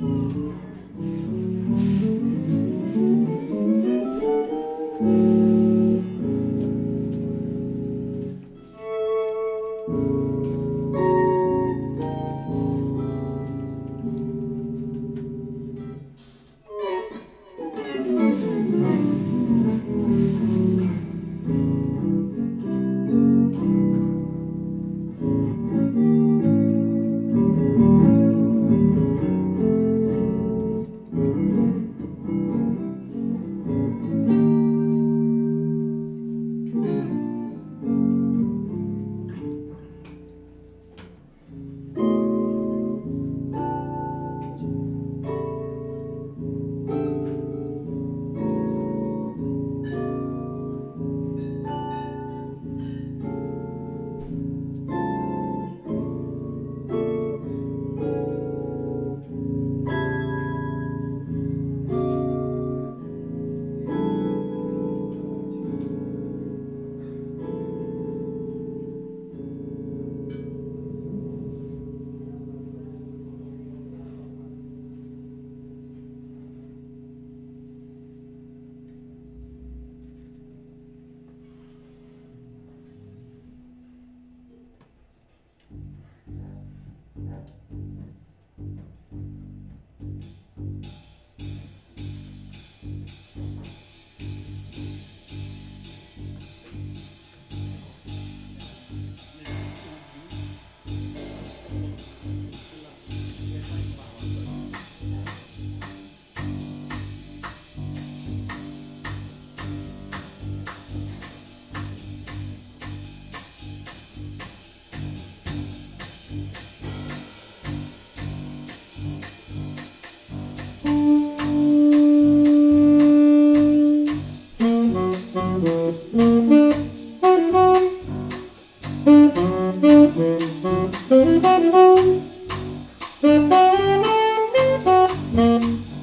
う。Thank you.